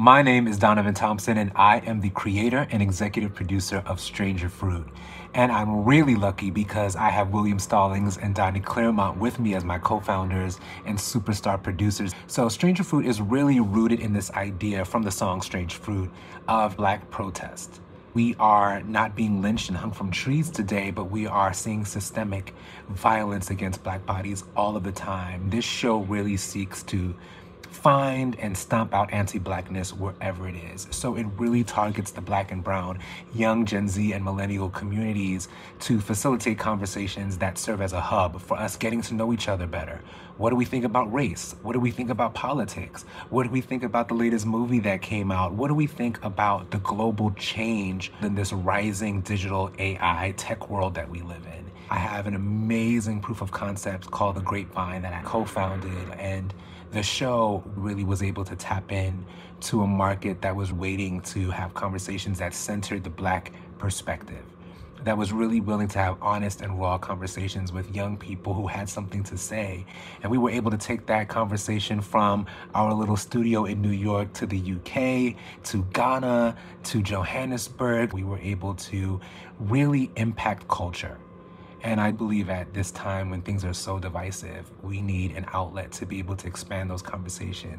My name is Donovan Thompson, and I am the creator and executive producer of Stranger Fruit. And I'm really lucky because I have William Stallings and Donnie Claremont with me as my co founders and superstar producers. So, Stranger Fruit is really rooted in this idea from the song Strange Fruit of Black protest. We are not being lynched and hung from trees today, but we are seeing systemic violence against Black bodies all of the time. This show really seeks to find and stomp out anti-blackness wherever it is. So it really targets the black and brown, young Gen Z and millennial communities to facilitate conversations that serve as a hub for us getting to know each other better. What do we think about race? What do we think about politics? What do we think about the latest movie that came out? What do we think about the global change in this rising digital AI tech world that we live in? I have an amazing proof of concept called The Grapevine that I co-founded and the show really was able to tap in to a market that was waiting to have conversations that centered the black perspective that was really willing to have honest and raw conversations with young people who had something to say. And we were able to take that conversation from our little studio in New York to the UK, to Ghana, to Johannesburg. We were able to really impact culture. And I believe at this time when things are so divisive, we need an outlet to be able to expand those conversations.